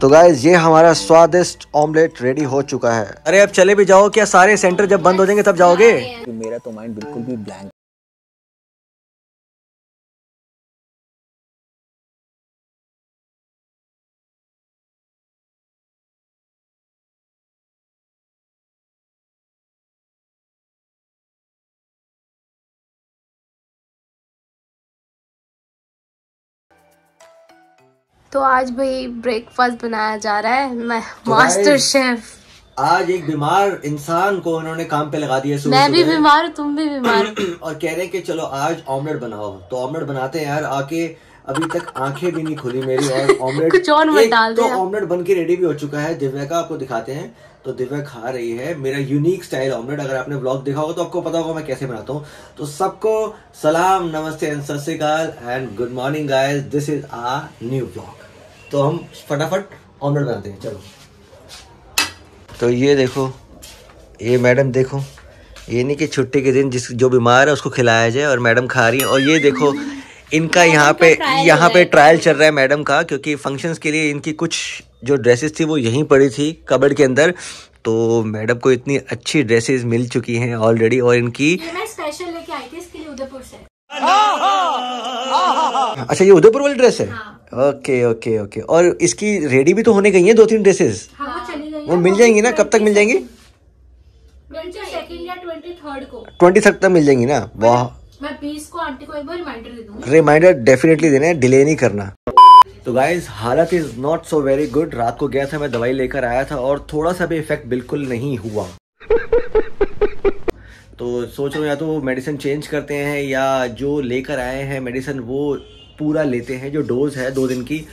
तो गाइज़ ये हमारा स्वादिष्ट ऑमलेट रेडी हो चुका है। अरे अब चले भी जाओ क्या सारे सेंटर जब बंद हो जाएँगे तब जाओगे? मेरा तो माइंड बिल्कुल भी ब्लैंक तो आज भाई ब्रेकफास्ट बनाया जा रहा है। मैं तो मास्टर शेफ आज एक बीमार इंसान को उन्होंने काम पे लगा दिया मैं भी बीमार हूँ तुम भी बीमार और कह रहे हैं कि चलो आज ऑमलेट बनाओ। तो ऑमलेट बनाते हैं यार आके अभी तक आँखें भी नहीं खुली मेरी और ऑमलेट कुछ और मत डाल तो ऑमलेट बन के रेडी भी हो चुका है दिव्या का आपको दिखाते हैं। तो दिव्या खा रही है मेरा यूनिक स्टाइल ऑमलेट अगर आपने ब्लॉग देखा होगा तो आपको पता होगा मैं कैसे बनाता हूँ। तो सबको सलाम नमस्ते एंड सत श्रीकाल and good morning guys this is a new blog तो हम फटाफट ऑमलेट बनाते हैं चलो। तो ये देखो ये मैडम देखो ये नहीं कि छुट्टी के दिन जिस जो बीमार है उसको खिलाया जाए और मैडम खा रही है। और ये देखो इनका यहाँ पे यहाँ पे ट्रायल चल रहा है मैडम का क्योंकि फ़ंक्शंस के लिए इनकी कुछ जो ड्रेसेस थी वो यहीं पड़ी थी कबर्ड के अंदर। तो मैडम को इतनी अच्छी ड्रेसेस मिल चुकी हैं ऑलरेडी और इनकी मैं स्पेशल लेके आई थी इसके लिए उदयपुर से। अच्छा ये उदयपुर वाली ड्रेस है? ओके ओके ओके और इसकी रेडी भी तो होने गई है दो तीन ड्रेसेस हाँ वो चली गई वो मिल जाएँगी ना? कब तक मिल जाएँगी? ट्वेंटी ट्वेंटी थर्ड को। ट्वेंटी तक तक मिल जाएँगी ना? वाह। मैं बीस को आंटी को एक बार रिमाइंडर डेफिनेटली देना है डिले नहीं करना। तो गाइज़ हालत is not so very good रात को गया था, मैं दवाई लेकर आया था और थोड़ा सा भी इफ़ेक्ट बिल्कुल नहीं हुआ। तो सोच रहा हूँ या तो मेडिसिन चेंज करते हैं या जो लेकर आए हैं मेडिसिन वो पूरा लेते हैं, जो डोज है दो दिन की।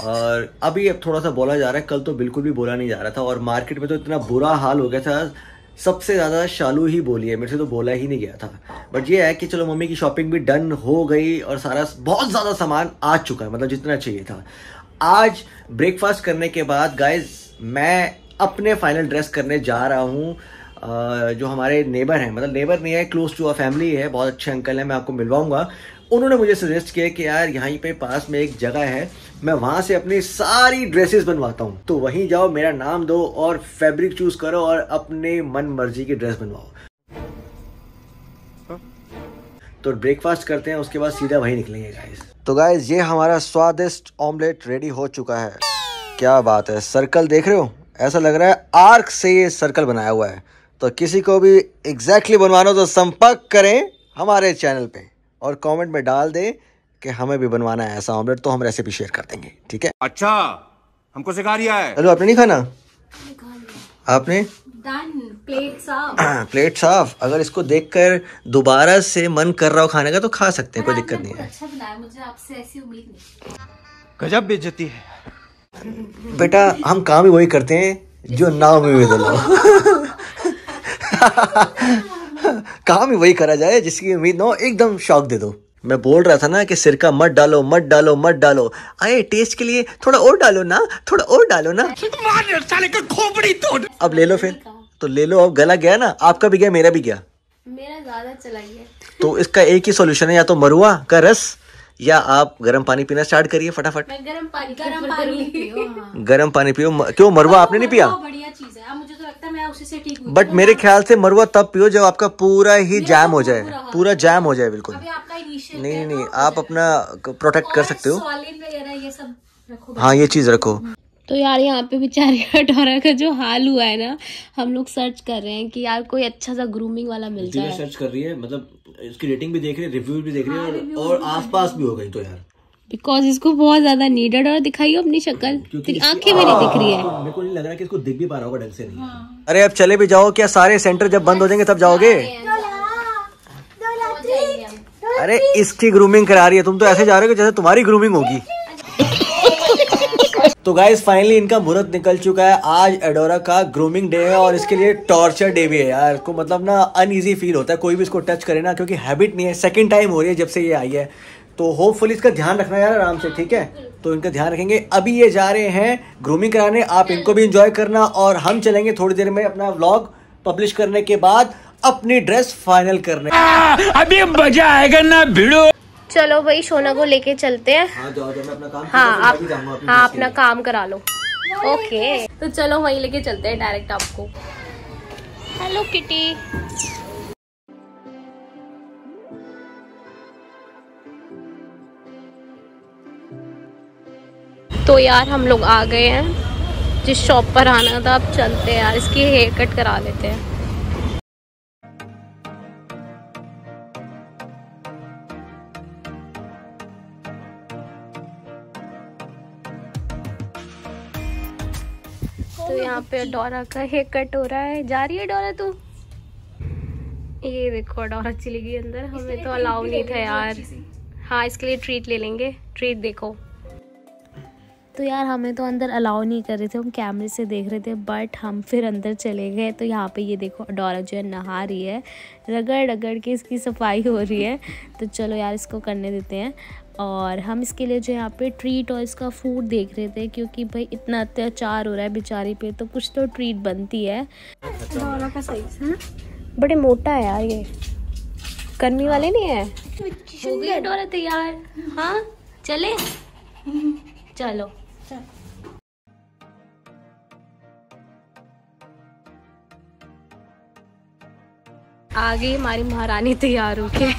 और अभी अब थोड़ा सा बोला जा रहा है, कल तो बिल्कुल भी बोला नहीं जा रहा था और मार्केट में तो इतना बुरा हाल हो गया था। सबसे ज़्यादा शालू ही बोली है, मेरे से तो बोला ही नहीं गया था। बट ये है कि चलो मम्मी की शॉपिंग भी डन हो गई और सारा बहुत ज़्यादा सामान आ चुका है मतलब जितना चाहिए था। आज ब्रेकफास्ट करने के बाद गाइज़ मैं अपने फाइनल ड्रेस करने जा रहा हूँ। जो हमारे नेबर हैं मतलब नेबर नहीं है क्लोज टू अ फैमिली है, बहुत अच्छे अंकल हैं, मैं आपको मिलवाऊँगा। उन्होंने मुझे सजेस्ट किया कि यार यहाँ पे पास में एक जगह है मैं वहाँ से अपनी सारी ड्रेसेस बनवाता हूँ। तो वहीं जाओ मेरा नाम दो और फैब्रिक चूज़ करो और अपने मन मर्ज़ी की ड्रेस बनवाओ। तो ब्रेकफास्ट करते हैं उसके बाद सीधा वहीं निकलेंगे गाइस तो गाइस ये हमारा स्वादिष्ट ऑमलेट रेडी हो चुका है। क्या बात है सर्कल देख रहे हो? ऐसा लग रहा है आर्क से ये सर्कल बनाया हुआ है। तो किसी को भी एग्जैक्टली exactly बनवाना हो तो संपर्क करें हमारे चैनल पे। और कमेंट में डाल दें कि हमें भी बनवाना है ऐसा ऑमलेट तो हम रेसिपी शेयर कर देंगे ठीक है? अच्छा हमको सिखा रिया है। चलो आपने नहीं खाना? आपने? डन प्लेट साफ़। प्लेट साफ़। अगर इसको देखकर दोबारा से मन कर रहा हो खाने का तो खा सकते हैं कोई दिक्कत नहीं है। अच्छा बनाया मुझे आपसे ऐसी उम्मीद नहीं। गजब बेइज्जती है। बेटा हम काम ही वही करते हैं जो नाम में दलो काम ही वही करा जाए जिसकी उम्मीद ना हो एकदम शौक दे दो। मैं बोल रहा था ना कि सिरका मत डालो मत डालो मत डालो। आए टेस्ट के लिए थोड़ा और डालो ना थोड़ा और डालो ना। खोपड़ी तोड़ अब ले लो फिर। तो ले लो अब गला गया ना आपका भी गया मेरा भी गया। मेरा ज़्यादा चला गया। तो इसका एक ही सॉल्यूशन है या तो मरुआ का रस या आप गर्म पानी पीना स्टार्ट करिए फटाफट। मैं गर्म पानी गर्म पानी पियो हाँ। गर्म पानी पियो क्यों मरुआ आपने नहीं पिया? उसी से ठीक हुई। बट मेरे ख्याल से मरुआ तब पियो जब आपका पूरा ही जैम हो जाए। पूरा जैम हो जाए बिल्कुल। अभी आपका इनिशियल नहीं नहीं नहीं आप अपना प्रोटेक्ट कर सकते हो। हाँ ये चीज़ रखो। तो यार यहाँ पे बेचारे कटोरा का जो हाल हुआ है ना हम लोग सर्च कर रहे हैं कि यार कोई अच्छा सा ग्रूमिंग वाला मिल जाए सर्च कर रही है मतलब इसकी रेटिंग भी देख रही है रिव्यू भी देख रही है और आसपास भी हो गई तो यार। बिकॉज़ इसको बहुत ज़्यादा नीडेड और दिखाइए अपनी शक्ल। तेरी आँखें मेरी दिख रही है। मेरे को नहीं लग रहा कि इसको दिख भी पा रहा होगा ढंग से नहीं। अरे अब चले भी जाओ क्या सारे सेंटर जब बंद हो जाएँगे तब जाओगे? अरे इसकी ग्रूमिंग करा रही है तुम तो ऐसे जा रहे हो जैसे तुम्हारी ग्रूमिंग होगी। तो गाइस फाइनली इनका मुहूर्त निकल चुका है। आज एडोरा का ग्रूमिंग डे है और इसके लिए टॉर्चर डे भी है यार। को मतलब ना अनईजी फील होता है कोई भी इसको टच करे ना क्योंकि हैबिट नहीं है। सेकंड टाइम हो रही है जब से ये आई है। तो होपफुली इसका ध्यान रखना यार आराम से ठीक है? तो इनका ध्यान रखेंगे। अभी ये जा रहे हैं ग्रूमिंग कराने। आप इनको भी इंजॉय करना और हम चलेंगे थोड़ी देर में अपना व्लॉग पब्लिश करने के बाद अपनी ड्रेस फाइनल करने। अभी मज़ा आएगा ना भिड़ो। चलो भाई सोना को लेके चलते हैं। हाँ जाओ जाओ मैं अपना काम हाँ आप हाँ अपना काम करा लो। ओके तो चलो वहीं लेके चलते हैं डायरेक्ट आपको। हेलो किटी तो यार हम लोग आ गए हैं। जिस शॉप पर आना था अब चलते हैं यार। इसकी हेयर कट करा लेते हैं। तो यहाँ पे डोरा का हेयर कट हो रहा है। जा रही है डोरा तू? ये देखो डोरा चली गई अंदर। हमें तो अलाउ नहीं था यार। हाँ इसके लिए ट्रीट ले लेंगे। ट्रीट देखो। तो यार हमें तो अंदर अलाउ नहीं कर रहे थे हम कैमरे से देख रहे थे बट हम फिर अंदर चले गए। तो यहाँ पे ये देखो डोरा जो है नहा रही है रगड़ रगड़ के इसकी सफ़ाई हो रही है। तो चलो यार इसको करने देते हैं। और हम इसके लिए जो यहाँ पे ट्रीट और इसका फ़ूड देख रहे थे क्योंकि भाई इतना अत्याचार हो रहा है बेचारी पे तो कुछ तो ट्रीट बनती है। डोरा का साइज़ बड़े मोटा है यार ये। कर्मी वाले नहीं है? हो डोरा तैयार? हाँ? चले? चलो। आ गई हमारी महारानी तैयार हो होके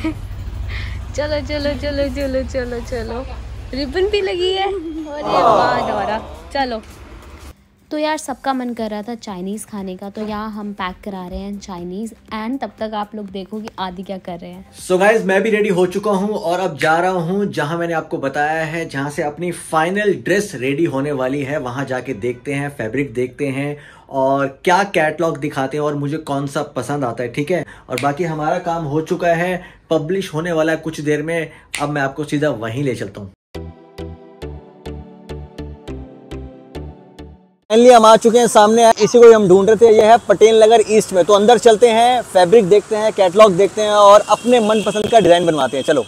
चलो चलो चलो चलो चलो चलो। रिबन भी लगी है। अरे वाह। डोरा चलो। तो यार सबका मन कर रहा था चाइनीज़ खाने का तो यहाँ हम पैक करा रहे हैं चाइनीज़ एंड तब तक आप लोग देखो कि आदि क्या कर रहे हैं। सो गाइज़ मैं भी रेडी हो चुका हूँ और अब जा रहा हूँ जहाँ मैंने आपको बताया है, जहाँ से अपनी फाइनल ड्रेस रेडी होने वाली है। वहाँ जाके देखते हैं फैब्रिक देखते हैं और क्या कैटलॉग दिखाते हैं और मुझे कौन सा पसंद आता है, ठीक है? और बाकी हमारा काम हो चुका है पब्लिश होने वाला है कुछ देर में। अब मैं आपको सीधा वहीं ले चलता हूँ। फाइनली हम आ चुके हैं सामने। इसी को हम ढूंढ रहे थे। ये है पटेल नगर ईस्ट में। तो अंदर चलते हैं फैब्रिक देखते हैं कैटलॉग देखते हैं और अपने मनपसंद का डिज़ाइन बनवाते हैं। चलो।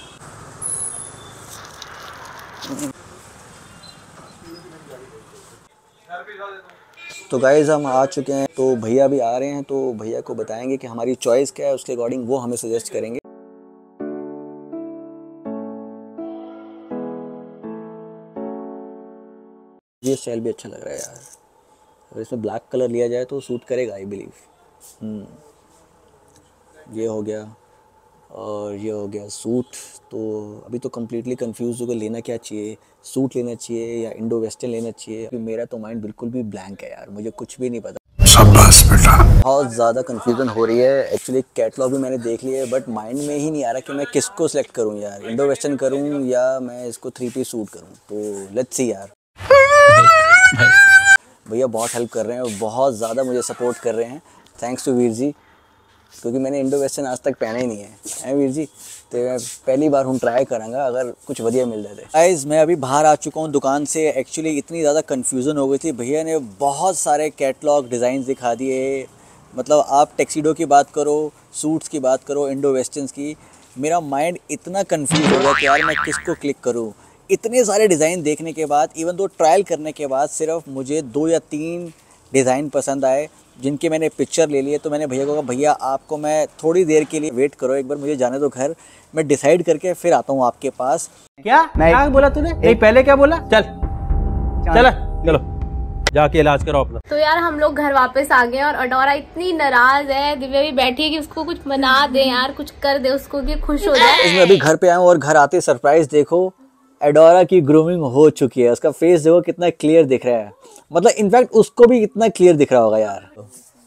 तो गाइज़ हम आ चुके हैं। तो भैया भी आ रहे हैं। तो भैया को बताएँगे कि हमारी चॉइस क्या है। उसके अकॉर्डिंग वो हमें सजेस्ट करेंगे। ये स्टाइल भी अच्छा लग रहा है यार। अगर इसमें ब्लैक कलर लिया जाए तो सूट करेगा आई बिलीव ये हो गया। और ये हो गया सूट तो अभी तो कम्प्लीटली कंफ्यूज हो गया लेना क्या चाहिए? सूट लेना चाहिए या इंडो वेस्टर्न लेना चाहिए? अभी मेरा तो माइंड बिल्कुल भी ब्लैंक है यार। मुझे कुछ भी नहीं पता। बहुत ज़्यादा कन्फ्यूज़न हो रही है। एक्चुअली कैटलॉग भी मैंने देख लिया है बट माइंड में ही नहीं आ रहा कि मैं किसको सेलेक्ट करूँ यार। इंडो वेस्टर्न करूँ या मैं इसको थ्री पीस सूट करूँ? तो लेट्स सी यार। भैया बहुत हेल्प कर रहे हैं और बहुत ज़्यादा मुझे सपोर्ट कर रहे हैं। थैंक्स टू वीर जी, क्योंकि मैंने इंडो वेस्टर्न आज तक पहना ही नहीं है। हैं वीर जी? तो मैं पहली बार हूँ ट्राई करांगा, अगर कुछ बढ़िया मिल जाए गाइस मैं अभी बाहर आ चुका हूँ दुकान से। एक्चुअली इतनी ज़्यादा कन्फ्यूज़न हो गई थी। भैया ने बहुत सारे कैटलॉग डिज़ाइन दिखा दिए। मतलब आप टेक्सीडो की बात करो सूट्स की बात करो इंडो वेस्टर्न्स की, मेरा माइंड इतना कन्फ्यूज़ हो गया कि यार मैं किसको क्लिक करूँ? इतने सारे डिज़ाइन देखने के बाद इवन दो ट्रायल करने के बाद सिर्फ़ मुझे दो या तीन डिज़ाइन पसंद आए जिनके मैंने पिक्चर ले लिए तो मैंने भैया को कहा भैया आपको मैं थोड़ी देर के लिए वेट करो एक बार मुझे जाने दो घर मैं डिसाइड करके फिर आता हूँ आपके पास. क्या? क्या बोला तूने? नहीं पहले क्या बोला? चल। चल। चलो। जाके इलाज करो अपना। तो यार हम लोग घर वापस आ गए और अडोरा इतनी नाराज़ है दिव्या भी बैठी है कि उसको कुछ बना दे यार कुछ कर दे उसको कि खुश हो जाए। इसमें अभी घर पे आया और घर आते सरप्राइज़ देखो। एडोरा की ग्रूमिंग हो चुकी है। उसका फेस देखो कितना क्लियर दिख रहा है। मतलब इनफैक्ट उसको भी कितना क्लियर दिख रहा होगा यार।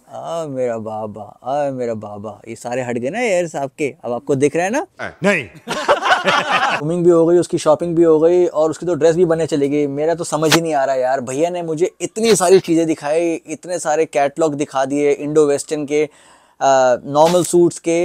आ मेरा बाबा। आ मेरा बाबा। ये सारे हट गए ना यार आपके अब आपको दिख रहा है ना? नहीं। ग्रूमिंग भी हो गई उसकी शॉपिंग भी हो गई और उसकी तो ड्रेस भी बनने चली गई। मेरा तो समझ ही नहीं आ रहा यार। भैया ने मुझे इतनी सारी चीज़ें दिखाई इतने सारे कैटलॉग दिखा दिए इंडो वेस्टर्न के नॉर्मल सूट्स के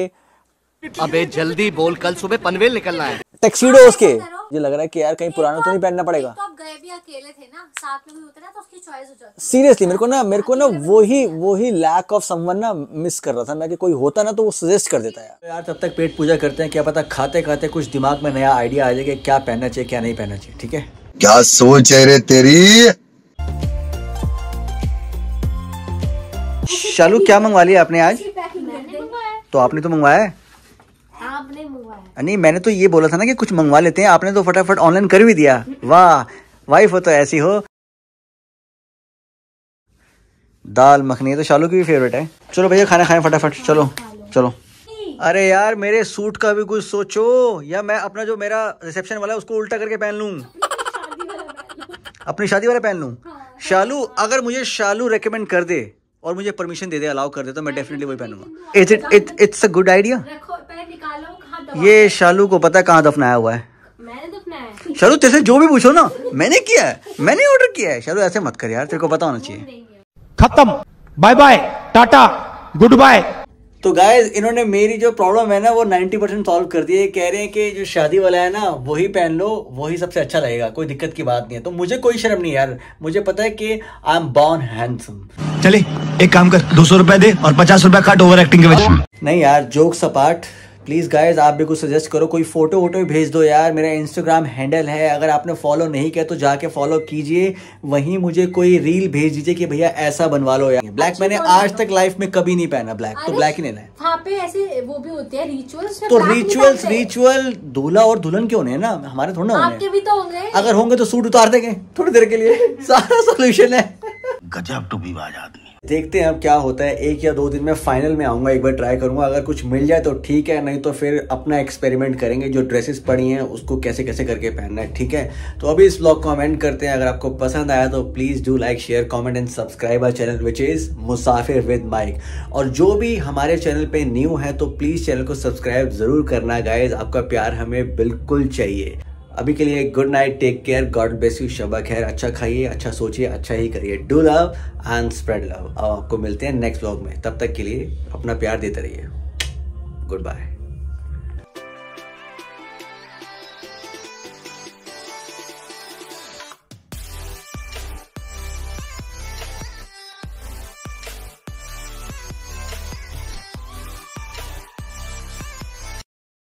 अबे जल्दी बोल कल सुबह पनवेल निकलना है। टैक्सीडो उसके। मुझे लग रहा है कि यार कहीं पुराना तो नहीं पहनना पड़ेगा। आप गए भी अकेले थे ना साथ में भी होते तो उसकी चॉइस हो जाती। सीरियसली मेरे को ना मेरे को ना वही वही लैक ऑफ़ समवन ना मिस कर रहा था। मैं कि कोई होता ना तो वो सजेस्ट कर देता यार। यार तब तक पेट पूजा करते हैं क्या पता खाते खाते कुछ दिमाग में नया आइडिया आ जाए कि क्या पहनना चाहिए क्या नहीं पहनना चाहिए ठीक है? क्या सोच है रे तेरी? शालू क्या मंगवा लिया आपने आज? तो आपने तो मंगवाया है? मंगवाया नहीं मैंने तो ये बोला था ना कि कुछ मंगवा लेते हैं आपने तो फटाफट ऑनलाइन कर भी दिया वाह वाइफ हो तो ऐसी हो दाल मखनी तो शालू की भी फेवरेट है चलो भैया खाना खाएँ फटाफट चलो चलो अरे यार मेरे सूट का भी कुछ सोचो या मैं अपना जो मेरा रिसेप्शन वाला है उसको उल्टा करके पहन लूँ अपनी शादी वाला पहन लूँ शालू अगर मुझे शालू रेकमेंड कर दे और मुझे परमिशन दे दे अलाउ कर दे तो मैं डेफिनेटली वही पहनूँगा it's it it it's a good idea रखो पहले निकालो कहाँ दबा ये शालू को पता है कहाँ दफनाया हुआ है? है। शालू तेरे से जो भी पूछो ना मैंने किया है। मैंने ऑर्डर किया है। शालू ऐसे मत कर यार तेरे को पता होना चाहिए। खत्म। Bye bye tata good bye तो गाइज़ इन्होंने मेरी जो प्रॉब्लम है ना वो 90 परसेंट सॉल्व कर दी है। कह रहे हैं कि जो शादी वाला है ना वही पहन लो वही सबसे अच्छा लगेगा। कोई दिक्कत की बात नहीं है। तो मुझे कोई शर्म नहीं यार। मुझे पता है कि आई एम बॉर्न हैंडसम चले एक काम कर दो सौ रुपए दे और पचास रुपए काट ओवर एक्टिंग के वजह नहीं यार जोक्स अपार्ट प्लीज़ गाइज़ आप भी कुछ सजेस्ट करो। कोई फ़ोटो वोटो भी भेज दो यार। मेरा इंस्टाग्राम हैंडल है। अगर आपने फॉलो नहीं किया तो जाके फॉलो कीजिए। वहीं मुझे कोई रील भेज दीजिए कि भैया ऐसा बनवा लो यार। ब्लैक मैंने आज तक लाइफ में कभी नहीं पहना ब्लैक तो ब्लैक ही लेना है वहाँ पे ऐसे वो भी होते हैं रिचुअल्स तो रिचुअल्स रिचुअल दूल्हा और दुल्हन क्यों होने हैं ना? हमारे थोड़ा ना होने आपके भी तो होंगे। अगर होंगे तो सूट उतार देंगे थोड़ी देर के लिए। सारा सोल्यूशन है। गजब टू आदमी। देखते हैं अब क्या होता है। एक या दो दिन में फाइनल में आऊँगा, एक बार ट्राई करूँगा। अगर कुछ मिल जाए तो ठीक है, नहीं तो फिर अपना एक्सपेरिमेंट करेंगे, जो ड्रेसेस पड़ी हैं, उसको कैसे कैसे करके पहनना है, ठीक है? तो अभी इस ब्लॉग को कमेंट करते हैं। अगर आपको पसंद आया तो please do like share comment and subscribe our channel which is Musafir with Mike और जो भी हमारे चैनल पे न्यू है तो प्लीज़ चैनल को सब्सक्राइब ज़रूर करना गाइज़ आपका प्यार हमें बिल्कुल चाहिए। अभी के लिए good night take care God bless you Shaba खैर अच्छा खाइए अच्छा सोचिए अच्छा ही करिए. Do love and spread love अब आपको मिलते हैं नेक्स्ट ब्लॉग में. तब तक के लिए अपना प्यार देते रहिए. Good bye